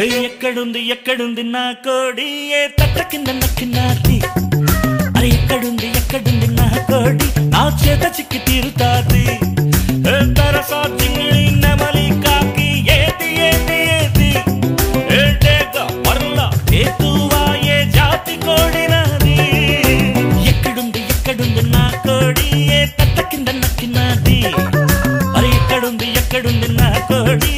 ఎక్కడుంది ఎక్కడుంది నా కోడి? ఏ తట్ట కింద నక్కినాది? అరే ఎక్కడుంది ఎక్కడుంది నా కోడి? నా చేత చిక్కి తీరుతాది. తరసా ఎక్కడుంది ఎక్కడుంది నా కోడి?